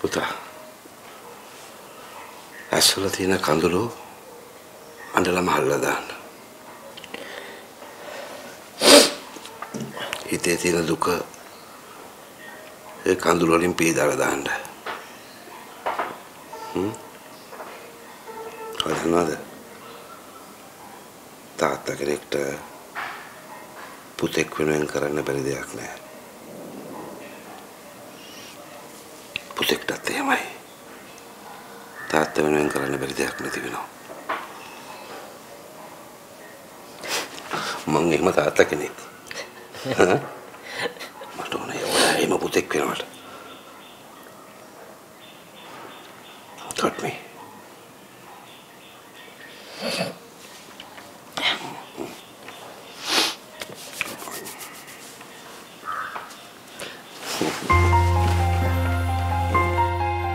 පුතා ඇස්වල තියෙන කඳුළු අඬලා මහල්ලා දාන්න. හිතේ තියෙන දුක ඒ කඳුළු වලින් පීදාලා දාන්න. හ්ම්. හදනවද? තාත්තා කෙනෙක්ට පුතෙක් වෙනුවෙන් කරන්න බැරි දෙයක් නෑ. පුතෙක්ටත් එහෙමයි. තාත්ත වෙනුවෙන් කරන්න බැරි දෙයක් නැති වෙනවා. මං එහෙම තාත්තා කෙනෙක්. මට ඕනේ ඔයා එහෙම පුතෙක් වෙනවට. Got me.